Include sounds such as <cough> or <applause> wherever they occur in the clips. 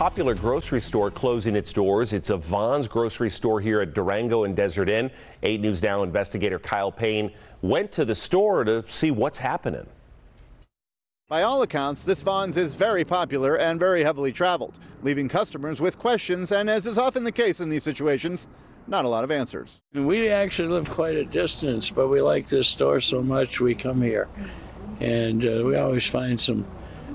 popular grocery store closing its doors. It's a Vons grocery store here at Durango and Desert Inn. 8 News Now investigator Kyle Payne went to the store to see what's happening. By all accounts, this Vons is very popular and very heavily traveled, leaving customers with questions and, as is often the case in these situations, not a lot of answers. We actually live quite a distance, but we like this store so much we come here. And uh, we always find some, some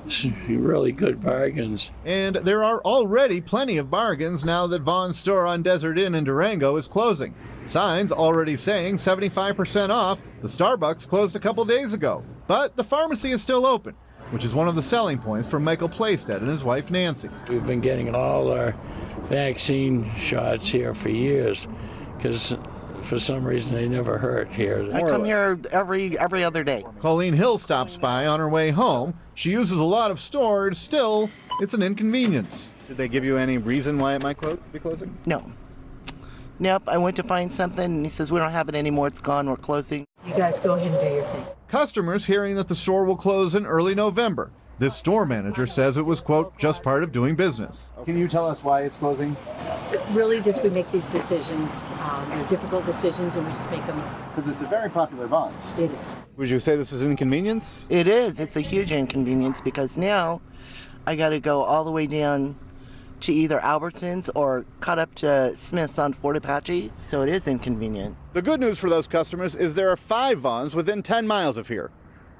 <laughs> really good bargains. And there are already plenty of bargains now that Vons store on Desert Inn in Durango is closing. Signs already saying 75% off. The Starbucks closed a couple days ago, but the pharmacy is still open which is one of the selling points for Michael Playstead and his wife Nancy. We've been getting all our vaccine shots here for years because for some reason they never hurt here. I come here every every other day. Colleen Hill stops by on her way home. She uses a lot of storage. Still, it's an inconvenience. Did they give you any reason why it might close, be closing? No. Nope, I went to find something and he says, We don't have it anymore, it's gone, we're closing. You guys go ahead and do your thing. Customers hearing that the store will close in early November. This store manager says it was, quote, just part of doing business. Can you tell us why it's closing? Really, just we make these decisions. Um, they're difficult decisions, and we just make them. Because it's a very popular Vons. It is. Would you say this is an inconvenience? It is. It's a huge inconvenience because now I got to go all the way down to either Albertsons or cut up to Smith's on Fort Apache, so it is inconvenient. The good news for those customers is there are five Vons within 10 miles of here.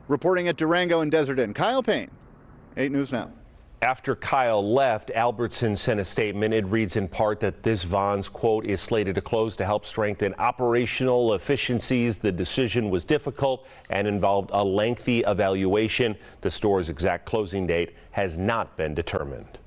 Reporting at Durango and Desert Inn, Kyle Payne, 8 News Now. After Kyle left, Albertsons sent a statement. It reads in part that this Vons quote is slated to close to help strengthen operational efficiencies. The decision was difficult and involved a lengthy evaluation. The store's exact closing date has not been determined.